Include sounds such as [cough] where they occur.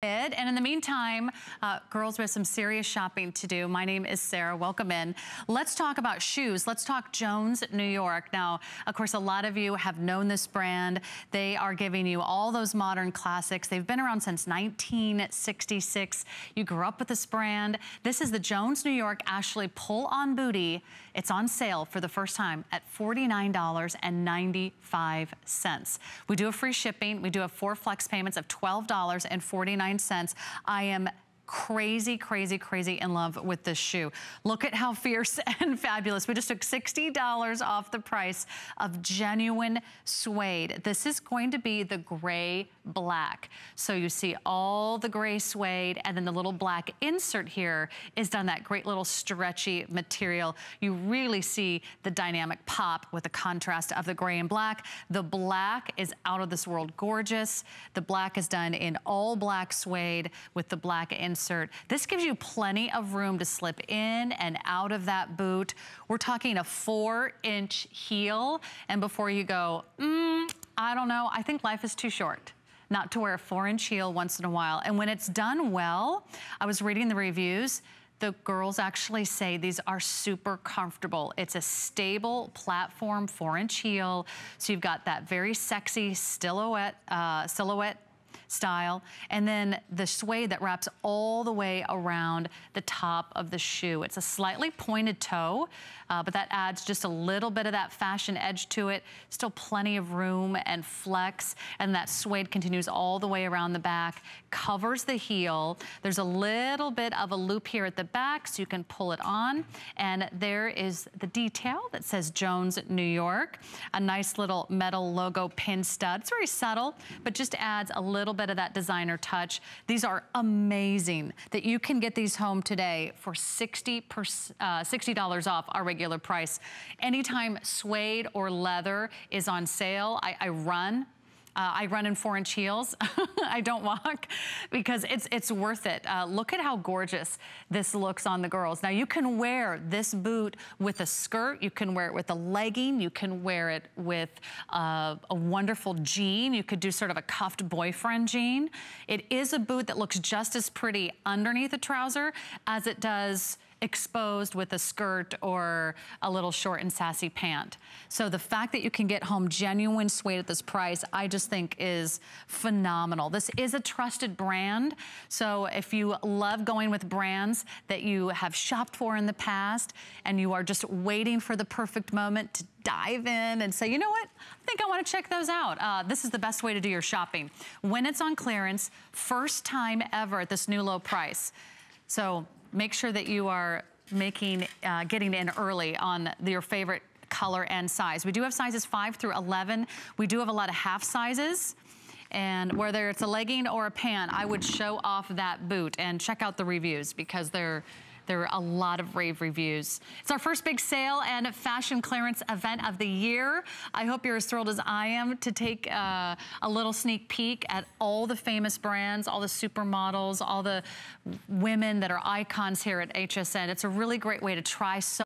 Mid and in the meantime, uh, girls, we have some serious shopping to do. My name is Sarah. Welcome in. Let's talk about shoes. Let's talk Jones, New York. Now, of course, a lot of you have known this brand. They are giving you all those modern classics. They've been around since 1966. You grew up with this brand. This is the Jones, New York Ashley Pull-On Bootie. It's on sale for the first time at $49.95. We do have free shipping. We do have four flex payments of $12.49 cents. I am crazy, crazy, crazy in love with this shoe. Look at how fierce [laughs] and fabulous. We just took $60 off the price of genuine suede. This is going to be the gray black. So you see all the gray suede and then the little black insert here is done that great little stretchy material. You really see the dynamic pop with the contrast of the gray and black. The black is out of this world gorgeous. The black is done in all black suede with the black insert insert. This gives you plenty of room to slip in and out of that boot. We're talking a four inch heel. And before you go, mm, I don't know, I think life is too short not to wear a four inch heel once in a while. And when it's done well, I was reading the reviews, the girls actually say these are super comfortable. It's a stable platform four inch heel. So you've got that very sexy silhouette, uh, silhouette style. And then the suede that wraps all the way around the top of the shoe. It's a slightly pointed toe, uh, but that adds just a little bit of that fashion edge to it. Still plenty of room and flex. And that suede continues all the way around the back, covers the heel. There's a little bit of a loop here at the back so you can pull it on. And there is the detail that says Jones, New York. A nice little metal logo pin stud. It's very subtle, but just adds a little bit of that designer touch. These are amazing that you can get these home today for 60 uh, $60 off our regular price. Anytime suede or leather is on sale, I, I run uh, I run in four inch heels. [laughs] I don't walk because it's it's worth it. Uh, look at how gorgeous this looks on the girls. Now you can wear this boot with a skirt. You can wear it with a legging. You can wear it with uh, a wonderful jean. You could do sort of a cuffed boyfriend jean. It is a boot that looks just as pretty underneath a trouser as it does exposed with a skirt or a little short and sassy pant. So the fact that you can get home genuine suede at this price, I just think is phenomenal. This is a trusted brand. So if you love going with brands that you have shopped for in the past and you are just waiting for the perfect moment to dive in and say, you know what, I think I wanna check those out. Uh, this is the best way to do your shopping. When it's on clearance, first time ever at this new low price. So make sure that you are making, uh, getting in early on your favorite color and size. We do have sizes 5 through 11. We do have a lot of half sizes. And whether it's a legging or a pant, I would show off that boot and check out the reviews because they're there are a lot of rave reviews. It's our first big sale and fashion clearance event of the year. I hope you're as thrilled as I am to take uh, a little sneak peek at all the famous brands, all the supermodels, all the women that are icons here at HSN. It's a really great way to try so